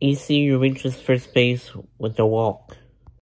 ECU reaches first base with a walk.